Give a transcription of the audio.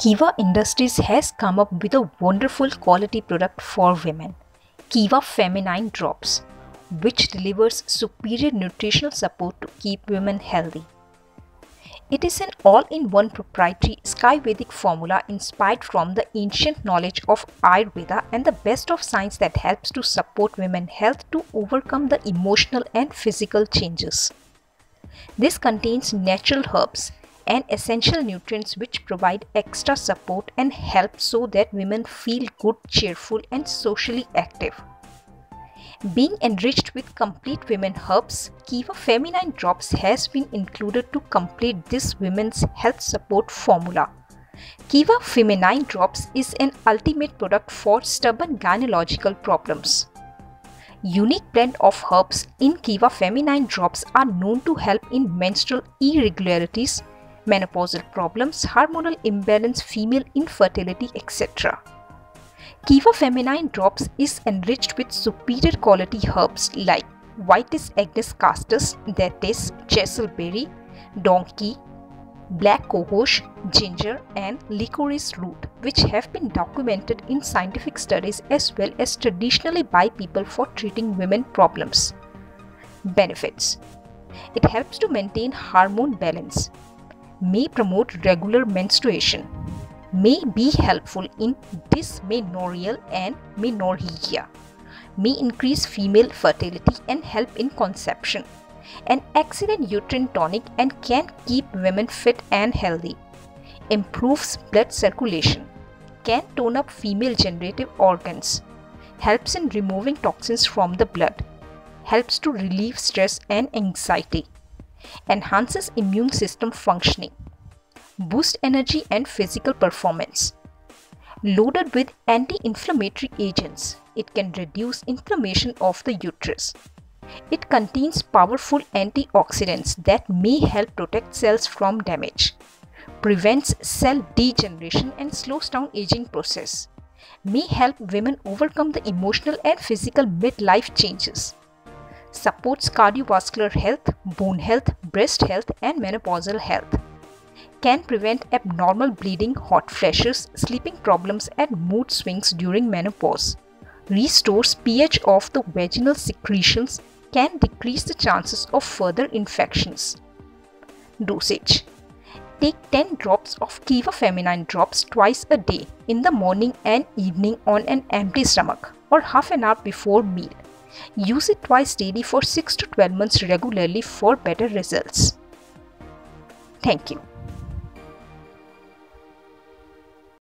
Keva Industries has come up with a wonderful quality product for women, Keva Feminine Drops, which delivers superior nutritional support to keep women healthy. It is an all-in-one proprietary Skyvedic formula inspired from the ancient knowledge of Ayurveda and the best of science that helps to support women's health to overcome the emotional and physical changes. This contains natural herbs and essential nutrients which provide extra support and help so that women feel good, cheerful and socially active. Being enriched with complete women herbs, Keva Feminine Drops has been included to complete this women's health support formula. Keva Feminine Drops is an ultimate product for stubborn gynecological problems. Unique blend of herbs in Keva Feminine Drops are known to help in menstrual irregularities, menopausal problems, hormonal imbalance, female infertility, etc. Keva Feminine Drops is enriched with superior quality herbs like Vitex agnus castus, that is chasteberry, donkey, black cohosh, ginger and licorice root which have been documented in scientific studies as well as traditionally by people for treating women problems. Benefits It helps to maintain hormone balance, may promote regular menstruation, may be helpful in dysmenorrhea and menorrhagia, may increase female fertility and help in conception, an excellent uterine tonic and can keep women fit and healthy, improves blood circulation, can tone up female generative organs, helps in removing toxins from the blood, helps to relieve stress and anxiety, enhances immune system functioning, boost energy and physical performance. Loaded with anti-inflammatory agents, it can reduce inflammation of the uterus. It contains powerful antioxidants that may help protect cells from damage, prevents cell degeneration and slows down aging process, may help women overcome the emotional and physical midlife changes, supports cardiovascular health, bone health, breast health, and menopausal health. Can prevent abnormal bleeding, hot flashes, sleeping problems, and mood swings during menopause. Restores pH of the vaginal secretions, can decrease the chances of further infections. Dosage Take 10 drops of Keva Feminine drops twice a day in the morning and evening on an empty stomach or half an hour before meal. Use it twice daily for 6 to 12 months regularly for better results. Thank you.